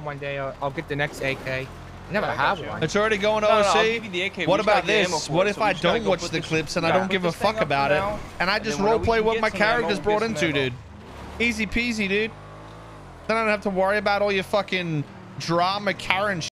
one day. I'll, I'll get the next AK. I never I have one. It's already going to No, OC. No, What about this? What if so I don't watch the clips and I don't give a fuck about it? And I just roleplay what my character's brought into, dude. Easy peasy, dude. Then I don't have to worry about all your fucking drama Karen